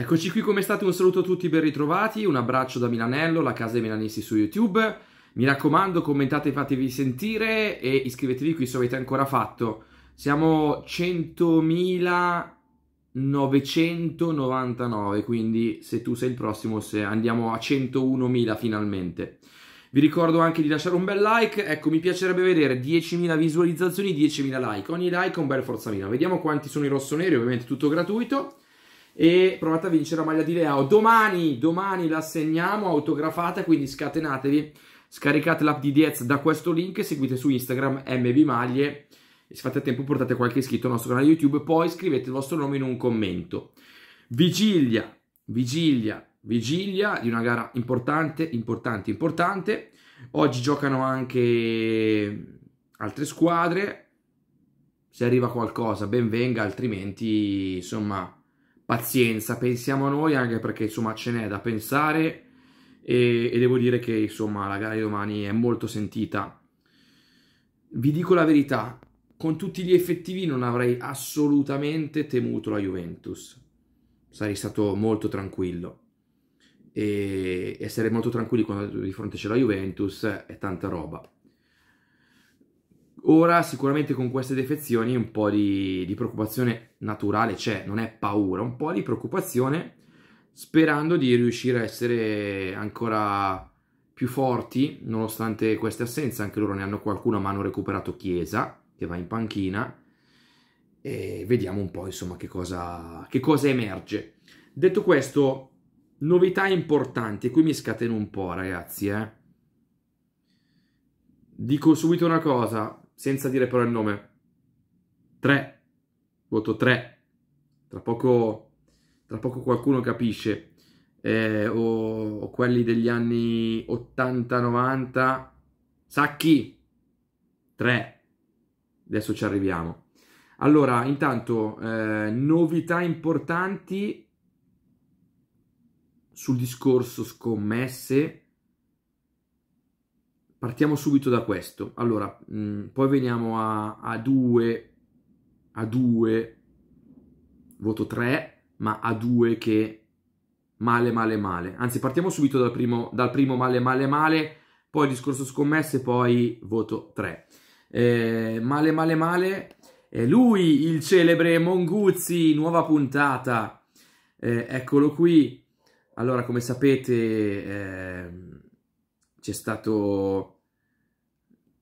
Eccoci qui, come state? Un saluto a tutti, ben ritrovati, un abbraccio da Milanello, la casa dei milanisti su YouTube. Mi raccomando, commentate, fatevi sentire e iscrivetevi qui se avete ancora fatto. Siamo 100.999, quindi se tu sei il prossimo, se andiamo a 101.000 finalmente. Vi ricordo anche di lasciare un bel like, ecco mi piacerebbe vedere 10.000 visualizzazioni, 10.000 like, ogni like è un bel Forza. Vediamo quanti sono i rossoneri, ovviamente tutto gratuito e provate a vincere la maglia di Leao. Domani, domani la assegniamo autografata, quindi scatenatevi, scaricate l'app di Diez da questo link, seguite su Instagram mbmaglie e se fate tempo portate qualche iscritto al nostro canale YouTube, poi scrivete il vostro nome in un commento. Vigilia, vigilia, vigilia di una gara importante, importante, importante. Oggi giocano anche altre squadre. Se arriva qualcosa, ben venga, altrimenti, insomma, pazienza, pensiamo a noi anche perché insomma ce n'è da pensare e, e, devo dire che insomma la gara di domani è molto sentita. Vi dico la verità, con tutti gli effettivi non avrei assolutamente temuto la Juventus. Sarei stato molto tranquillo. E essere molto tranquilli quando di fronte c'è la Juventus è tanta roba. Ora sicuramente con queste defezioni un po' di, di preoccupazione naturale c'è, non è paura, un po' di preoccupazione sperando di riuscire a essere ancora più forti nonostante queste assenze, anche loro ne hanno qualcuno ma hanno recuperato Chiesa che va in panchina e vediamo un po' insomma che cosa, che cosa emerge. Detto questo, novità importanti, qui mi scateno un po' ragazzi eh. Dico subito una cosa, senza dire però il nome. 3. Voto 3. Tra poco, tra poco qualcuno capisce. Eh, o, o, quelli degli anni 80-90. Sacchi. 3. Adesso ci arriviamo. Allora, intanto, eh, novità importanti sul discorso scommesse partiamo subito da questo. Allora, mh, mm, poi veniamo a, a 2, a 2, voto 3, ma a 2 che male, male, male. Anzi, partiamo subito dal primo, dal primo male, male, male, poi discorso scommesse, poi voto 3. Eh, male, male, male, è lui, il celebre Monguzzi, nuova puntata. Eh, eccolo qui. Allora, come sapete... Eh, c'è stato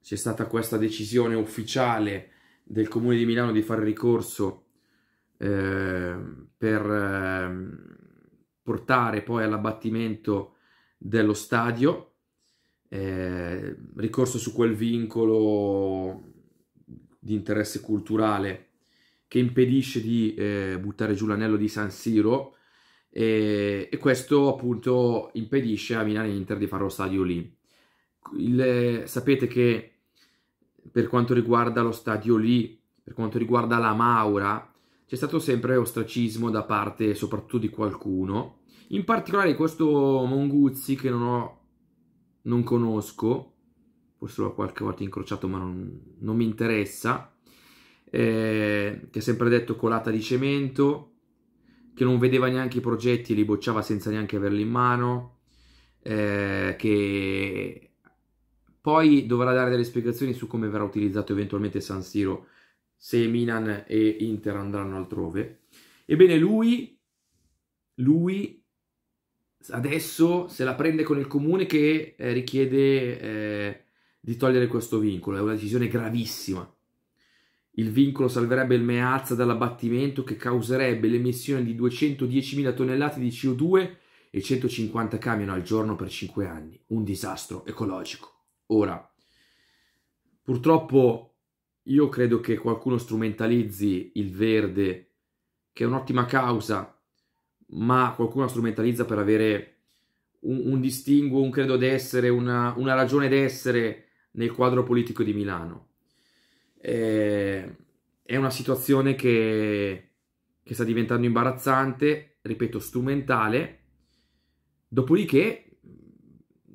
c'è stata questa decisione ufficiale del Comune di Milano di fare ricorso eh, per eh, portare poi all'abbattimento dello stadio, eh, ricorso su quel vincolo di interesse culturale che impedisce di eh, buttare giù l'anello di San Siro e, e, questo appunto impedisce a Milano Inter di fare lo stadio lì il, sapete che per quanto riguarda lo stadio lì, per quanto riguarda la Maura, c'è stato sempre ostracismo da parte soprattutto di qualcuno, in particolare questo Monguzzi che non ho, non conosco, forse l'ho qualche volta incrociato ma non, non mi interessa, eh, che ha sempre detto colata di cemento, che non vedeva neanche i progetti e li bocciava senza neanche averli in mano, eh, che poi dovrà dare delle spiegazioni su come verrà utilizzato eventualmente San Siro se Milan e Inter andranno altrove. Ebbene, lui, lui adesso se la prende con il comune che eh, richiede eh, di togliere questo vincolo. È una decisione gravissima. Il vincolo salverebbe il Meazza dall'abbattimento che causerebbe l'emissione di 210.000 tonnellate di CO2 e 150 camion al giorno per 5 anni. Un disastro ecologico. Ora, purtroppo io credo che qualcuno strumentalizzi il verde, che è un'ottima causa, ma qualcuno la strumentalizza per avere un, un distinguo, un credo d'essere, una, una ragione d'essere nel quadro politico di Milano. Eh, è una situazione che, che sta diventando imbarazzante, ripeto, strumentale. Dopodiché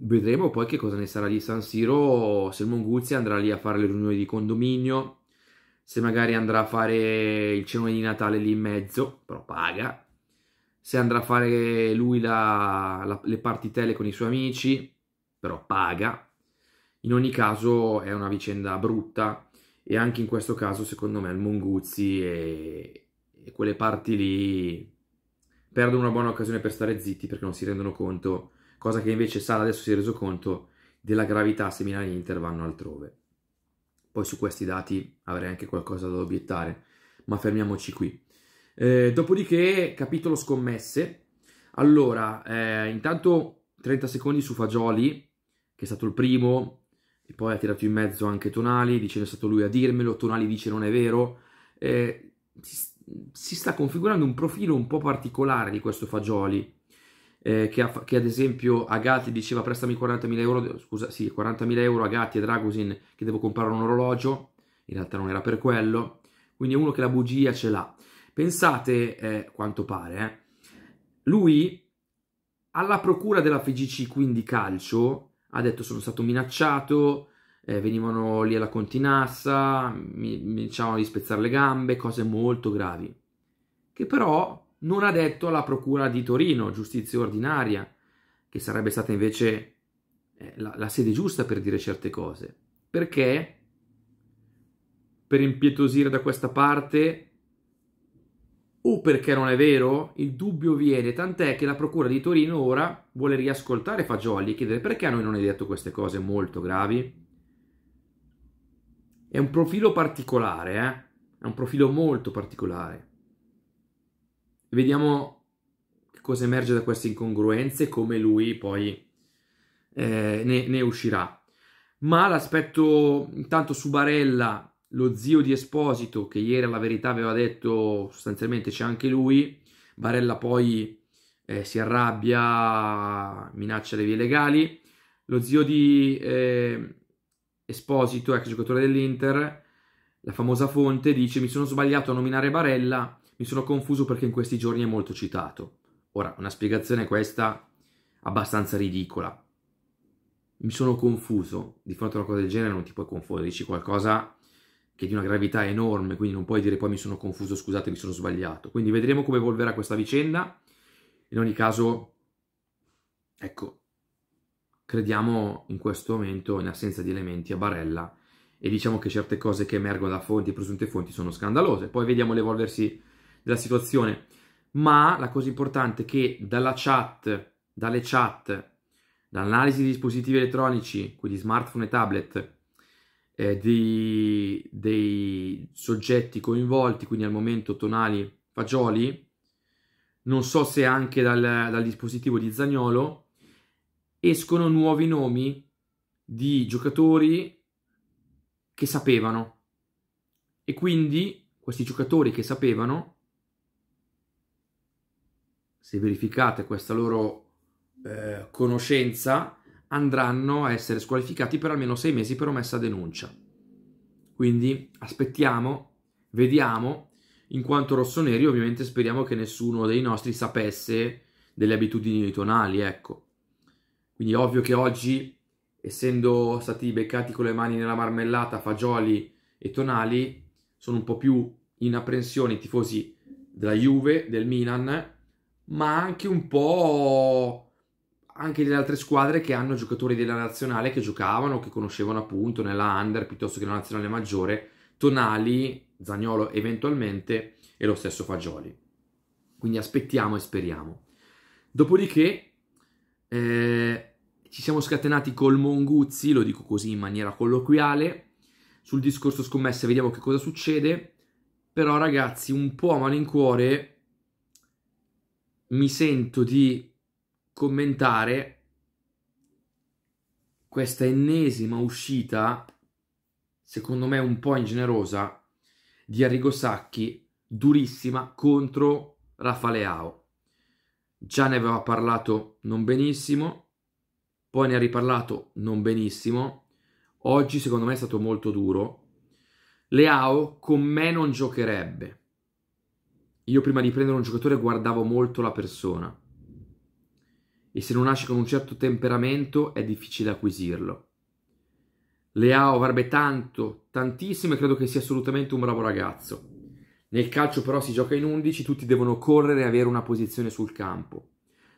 Vedremo poi che cosa ne sarà di San Siro, se il Monguzzi andrà lì a fare le riunioni di condominio, se magari andrà a fare il cenone di Natale lì in mezzo, però paga, se andrà a fare lui la, la, le partitelle con i suoi amici, però paga. In ogni caso è una vicenda brutta. E anche in questo caso secondo me il Monguzzi e, e quelle parti lì perdono una buona occasione per stare zitti perché non si rendono conto, cosa che invece Sala adesso si è reso conto, della gravità se Milan e Inter vanno altrove. Poi su questi dati avrei anche qualcosa da obiettare, ma fermiamoci qui. Eh, dopodiché, capitolo scommesse. Allora, eh, intanto 30 secondi su Fagioli, che è stato il primo, e poi ha tirato in mezzo anche Tonali, dicendo è stato lui a dirmelo, Tonali dice non è vero. Eh, si, si, sta configurando un profilo un po' particolare di questo Fagioli, eh, che, ha, che, ad esempio a Gatti diceva prestami 40.000 euro, scusa, sì, 40.000 euro a Gatti e Dragusin che devo comprare un orologio, in realtà non era per quello, quindi è uno che la bugia ce l'ha. Pensate, eh, quanto pare, eh, lui alla procura della FGC, quindi calcio, ha detto sono stato minacciato, eh, venivano lì alla continassa, mi, mi dicevano di spezzare le gambe, cose molto gravi, che però non ha detto alla procura di Torino, giustizia ordinaria, che sarebbe stata invece eh, la, la sede giusta per dire certe cose. Perché? Per impietosire da questa parte o perché non è vero, il dubbio viene, tant'è che la Procura di Torino ora vuole riascoltare Fagioli e chiedere perché a noi non hai detto queste cose molto gravi. È un profilo particolare, eh? È un profilo molto particolare. Vediamo cosa emerge da queste incongruenze e come lui poi eh, ne, ne uscirà. Ma l'aspetto intanto su Barella lo zio di Esposito, che ieri alla verità aveva detto sostanzialmente c'è anche lui, Barella poi eh, si arrabbia, minaccia le vie legali, lo zio di eh, Esposito, ex giocatore dell'Inter, la famosa fonte, dice mi sono sbagliato a nominare Barella, mi sono confuso perché in questi giorni è molto citato. Ora, una spiegazione questa abbastanza ridicola. Mi sono confuso, di fronte a una cosa del genere non ti puoi confondere, dici qualcosa che è di una gravità enorme, quindi non puoi dire poi mi sono confuso, scusate, mi sono sbagliato. Quindi vedremo come evolverà questa vicenda. In ogni caso, ecco, crediamo in questo momento, in assenza di elementi, a Barella e diciamo che certe cose che emergono da fonti, presunte fonti, sono scandalose. Poi vediamo l'evolversi della situazione. Ma la cosa importante è che dalla chat, dalle chat, dall'analisi di dispositivi elettronici, quindi smartphone e tablet, eh, di, dei soggetti coinvolti, quindi al momento Tonali, Fagioli, non so se anche dal, dal dispositivo di Zagnolo, escono nuovi nomi di giocatori che sapevano. E quindi questi giocatori che sapevano, se verificate questa loro eh, conoscenza, andranno a essere squalificati per almeno sei mesi per omessa denuncia. Quindi aspettiamo, vediamo, in quanto rossoneri ovviamente speriamo che nessuno dei nostri sapesse delle abitudini tonali, ecco. Quindi ovvio che oggi, essendo stati beccati con le mani nella marmellata fagioli e tonali, sono un po' più in apprensione i tifosi della Juve, del Milan, ma anche un po' anche delle altre squadre che hanno giocatori della nazionale che giocavano, che conoscevano appunto nella under piuttosto che nella nazionale maggiore, Tonali, Zagnolo eventualmente e lo stesso Fagioli. Quindi aspettiamo e speriamo. Dopodiché eh, ci siamo scatenati col Monguzzi, lo dico così in maniera colloquiale, sul discorso scommesse vediamo che cosa succede, però ragazzi un po' a malincuore mi sento di commentare questa ennesima uscita, secondo me un po' ingenerosa, di Arrigo Sacchi, durissima, contro Rafaleao. Già ne aveva parlato non benissimo, poi ne ha riparlato non benissimo, oggi secondo me è stato molto duro. Leao con me non giocherebbe. Io prima di prendere un giocatore guardavo molto la persona e se non nasci con un certo temperamento è difficile acquisirlo. Leao avrebbe tanto, tantissimo e credo che sia assolutamente un bravo ragazzo. Nel calcio però si gioca in 11, tutti devono correre e avere una posizione sul campo.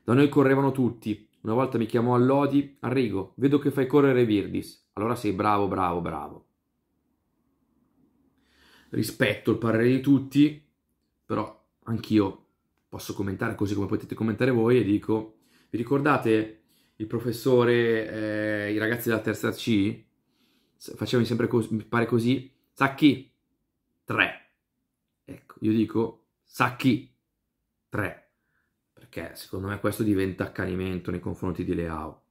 Da noi correvano tutti. Una volta mi chiamò Allodi, Arrigo, vedo che fai correre Virdis. Allora sei bravo, bravo, bravo. Rispetto il parere di tutti, però anch'io posso commentare così come potete commentare voi e dico, vi ricordate il professore, eh, i ragazzi della terza C? Facevano sempre così, mi pare così, Sacchi, 3. Ecco, io dico Sacchi 3, perché secondo me questo diventa accanimento nei confronti di Leao.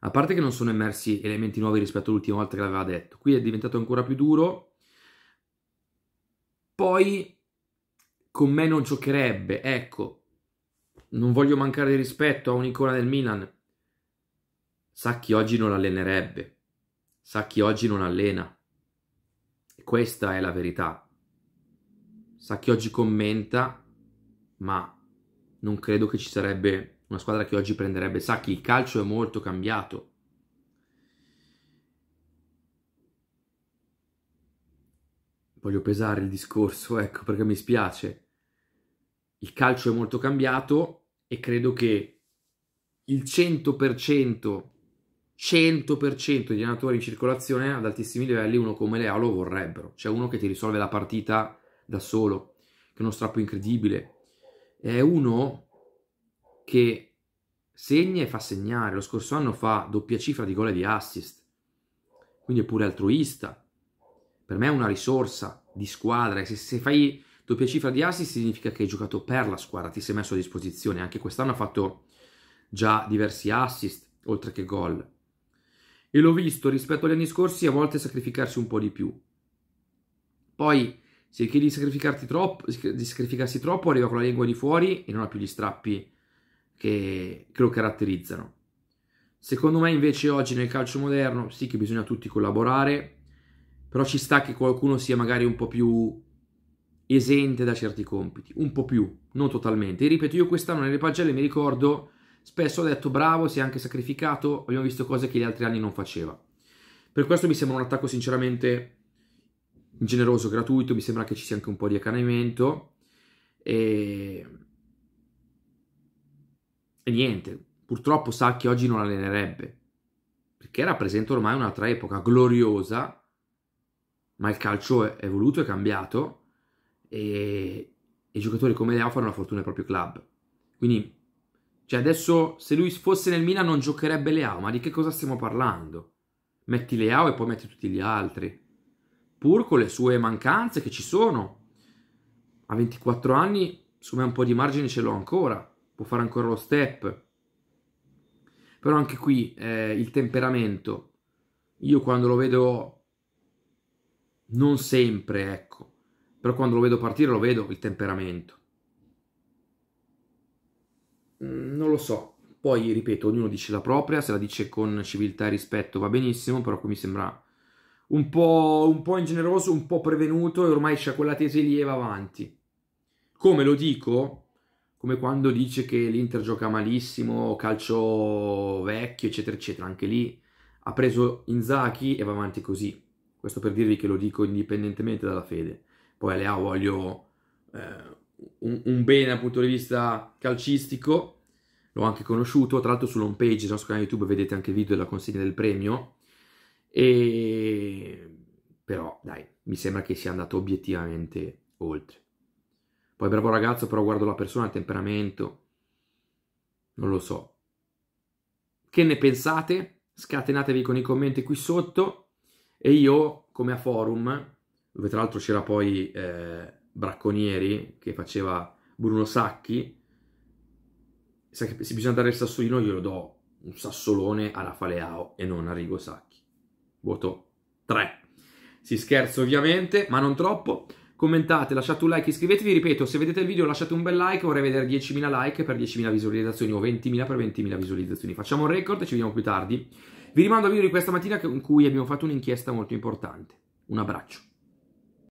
A parte che non sono emersi elementi nuovi rispetto all'ultima volta che l'aveva detto, qui è diventato ancora più duro. Poi con me non giocherebbe, ecco, non voglio mancare di rispetto a un'icona del Milan. Sacchi oggi non allenerebbe, Sacchi oggi non allena. Questa è la verità. Sacchi oggi commenta, ma non credo che ci sarebbe una squadra che oggi prenderebbe Sacchi. Il calcio è molto cambiato. Voglio pesare il discorso, ecco, perché mi spiace. Il calcio è molto cambiato e credo che il 100%, 100% di allenatori in circolazione ad altissimi livelli, uno come Leao lo vorrebbero. C'è uno che ti risolve la partita da solo, che è uno strappo incredibile. È uno che segna e fa segnare. Lo scorso anno fa doppia cifra di gol e di assist. Quindi è pure altruista. Per me è una risorsa di squadra. Se, se fai doppia cifra di assist significa che hai giocato per la squadra, ti sei messo a disposizione. Anche quest'anno ha fatto già diversi assist, oltre che gol. E l'ho visto rispetto agli anni scorsi a volte sacrificarsi un po' di più. Poi se chiedi di, troppo, di sacrificarsi troppo, arriva con la lingua di fuori e non ha più gli strappi che, che lo caratterizzano. Secondo me invece oggi nel calcio moderno sì che bisogna tutti collaborare, però ci sta che qualcuno sia magari un po' più esente da certi compiti, un po' più, non totalmente. E ripeto, io quest'anno nelle pagelle mi ricordo, spesso ho detto bravo, si è anche sacrificato, abbiamo visto cose che gli altri anni non faceva. Per questo mi sembra un attacco sinceramente generoso, gratuito, mi sembra che ci sia anche un po' di accanimento e, e niente, purtroppo Sacchi oggi non allenerebbe perché rappresenta ormai un'altra epoca gloriosa ma il calcio è evoluto e cambiato e, e giocatori come Leo fanno la fortuna del proprio club quindi cioè adesso se lui fosse nel Milan non giocherebbe Leao ma di che cosa stiamo parlando? metti Leao e poi metti tutti gli altri pur con le sue mancanze che ci sono. A 24 anni, secondo me un po' di margine ce l'ho ancora, può fare ancora lo step. Però anche qui eh, il temperamento, io quando lo vedo, non sempre, ecco, però quando lo vedo partire lo vedo il temperamento. Mm, non lo so, poi ripeto, ognuno dice la propria, se la dice con civiltà e rispetto va benissimo, però qui mi sembra un po', un po' ingeneroso, un po' prevenuto e ormai c'è quella tesi lì e va avanti. Come lo dico, come quando dice che l'Inter gioca malissimo, calcio vecchio, eccetera, eccetera. Anche lì ha preso Inzaghi e va avanti così. Questo per dirvi che lo dico indipendentemente dalla fede. Poi a Leao voglio eh, un, un, bene dal punto di vista calcistico, l'ho anche conosciuto, tra l'altro sull'home page del nostro canale YouTube vedete anche il video della consegna del premio e... Però dai, mi sembra che sia andato obiettivamente oltre. Poi bravo ragazzo, però guardo la persona, il temperamento, non lo so. Che ne pensate? Scatenatevi con i commenti qui sotto e io, come a forum, dove tra l'altro c'era poi eh, Bracconieri che faceva Bruno Sacchi, se bisogna dare il sassolino io lo do un sassolone alla Faleao e non a Rigo Sacchi voto 3. Si scherza ovviamente, ma non troppo. Commentate, lasciate un like, iscrivetevi, ripeto, se vedete il video lasciate un bel like, vorrei vedere 10.000 like per 10.000 visualizzazioni o 20.000 per 20.000 visualizzazioni. Facciamo un record e ci vediamo più tardi. Vi rimando al video di questa mattina in cui abbiamo fatto un'inchiesta molto importante. Un abbraccio.